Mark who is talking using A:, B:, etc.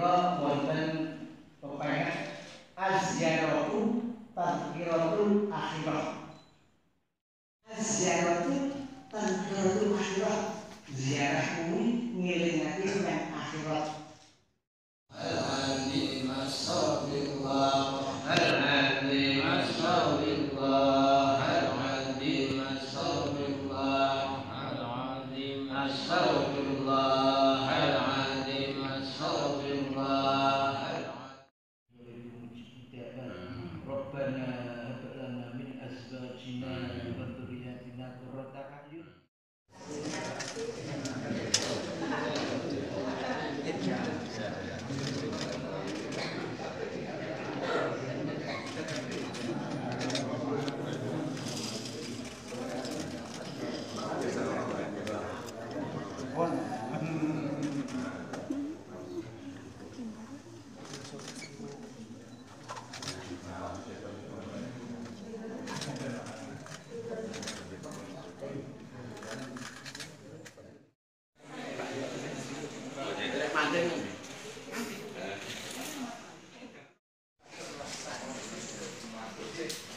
A: الرضا والفن وقيح الزيارة تذكرة الآخرة الزيارة تذكرة الآخرة زيارة bumi ngelingake nang akhirat
B: Al-Hadi Masabirullah Al-Hadi Masabirullah Al-Hadi Masabirullah Al-Hadi Masabirullah Okay.